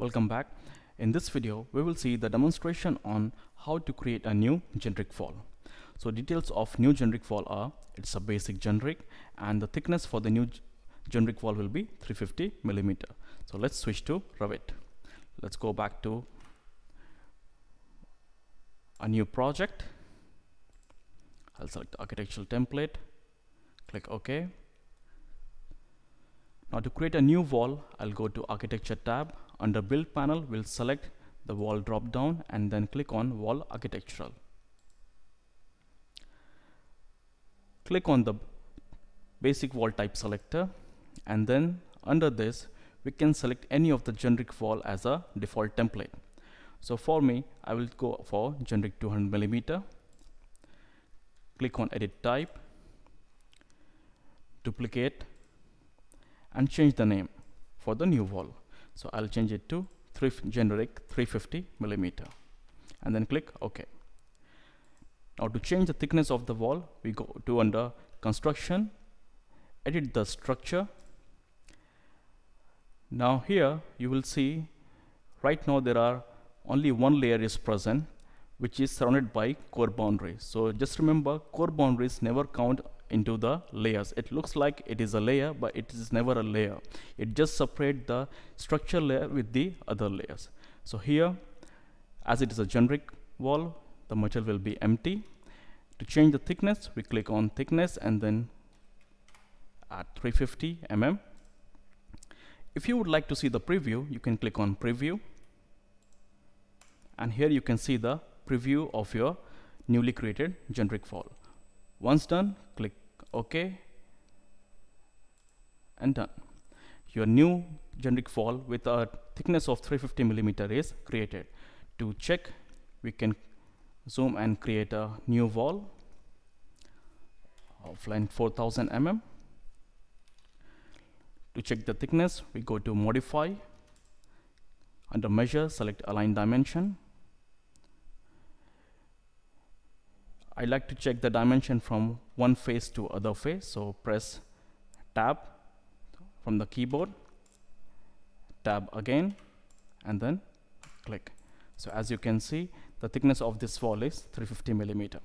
Welcome back. In this video, we will see the demonstration on how to create a new generic wall. So details of new generic wall are, it's a basic generic and the thickness for the new generic wall will be 350 millimeter. So let's switch to Revit. Let's go back to a new project. I'll select architectural template, click OK. Now to create a new wall, I'll go to architecture tab. Under build panel, we'll select the wall drop down and then click on wall architectural. Click on the basic wall type selector and then under this we can select any of the generic wall as a default template. So for me, I will go for generic 200 millimeter. Click on edit type, duplicate and change the name for the new wall. So I'll change it to three generic 350 millimeter and then click OK. Now to change the thickness of the wall, we go to under construction, edit the structure. Now here you will see right now there are only one layer is present which is surrounded by core boundaries. So just remember core boundaries never count into the layers. It looks like it is a layer, but it is never a layer. It just separate the structure layer with the other layers. So here, as it is a generic wall, the material will be empty. To change the thickness, we click on thickness and then at 350 mm. If you would like to see the preview, you can click on preview. And here you can see the preview of your newly created generic wall. Once done, click OK and done. Your new generic wall with a thickness of 350 millimeter is created. To check, we can zoom and create a new wall of length 4000 mm. To check the thickness, we go to modify. Under measure, select align dimension I like to check the dimension from one face to other face. So press tab from the keyboard tab again and then click. So as you can see the thickness of this wall is 350 millimeter